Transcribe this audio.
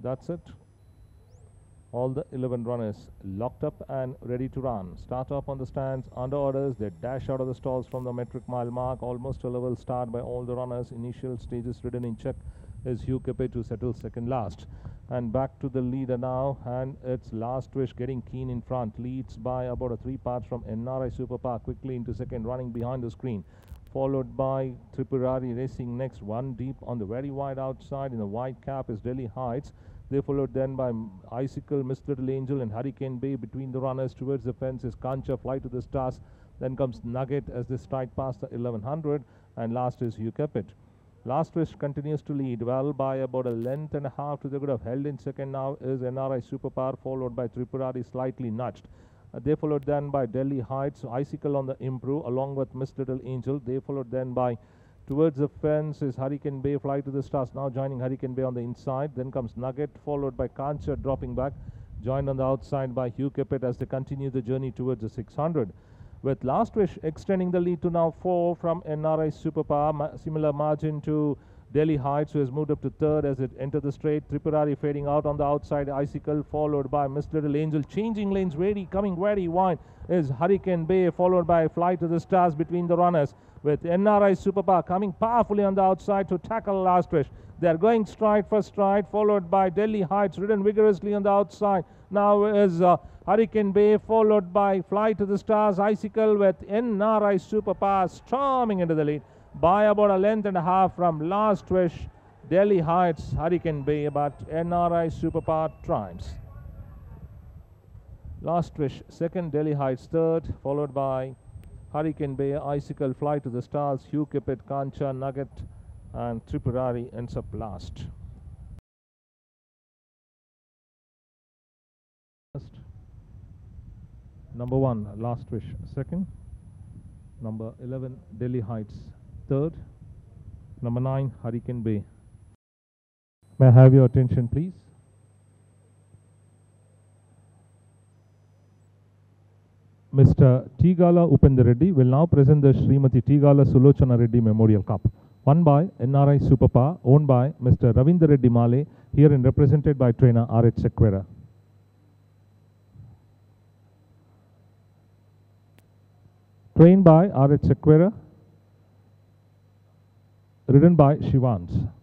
That's it. All the 11 runners locked up and ready to run. Start up on the stands under orders. They dash out of the stalls from the metric mile mark. Almost a level start by all the runners. Initial stages ridden in check is Hugh Capet to settle second last. And back to the leader now. And it's Last Wish getting keen in front. Leads by about a three parts from NRI Super Power quickly into second, running behind the screen followed by Tripurari racing next one deep on the very wide outside in the white cap is Delhi Heights they followed then by Icicle, Miss Little Angel and Hurricane Bay between the runners towards the fence is Kancha Fly to the Stars then comes Nugget as they stride past the 1100 and last is Capet. Last Wish continues to lead well by about a length and a half to the good of held in second now is NRI Superpower followed by Tripurari slightly nudged. They followed then by Delhi Heights, Icicle on the improve along with Miss Little Angel. They followed then by towards the fence is Hurricane Bay, Fly to the Stars now joining Hurricane Bay on the inside. Then comes Nugget followed by Kancha dropping back, joined on the outside by Hugh Capet as they continue the journey towards the 600. With Last Wish extending the lead to now 4 from NRI Superpower, similar margin to Delhi Heights, who has moved up to third as it entered the straight. Tripurari fading out on the outside. Icicle followed by Miss Little Angel. Changing lanes, ready, coming very wide is Hurricane Bay, followed by Fly to the Stars between the runners. With NRI Superpower coming powerfully on the outside to tackle Last Wish. They are going stride for stride, followed by Delhi Heights, ridden vigorously on the outside. Now is uh, Hurricane Bay, followed by Fly to the Stars, Icicle with NRI Superpower storming into the lead by about a length and a half from Last Wish, Delhi Heights, Hurricane Bay, but NRI Superpower triumphs. Last Wish second, Delhi Heights third, followed by Hurricane Bay, Icicle, Fly to the Stars, Hugh Capet, Kancha, Nugget, and Tripurari ends up last. Number one, Last Wish second, number 11, Delhi Heights third, number nine, Hurricane Bay. May I have your attention, please? Mr. Tigala Upendra Reddy will now present the Srimati Tigala Sulochana Reddy Memorial Cup, won by NRI Superpower, owned by Mr. Ravindra Reddy Male, here and represented by trainer R.H. Sequeira. Trained by R.H. Sequeira, ridden by Shivans.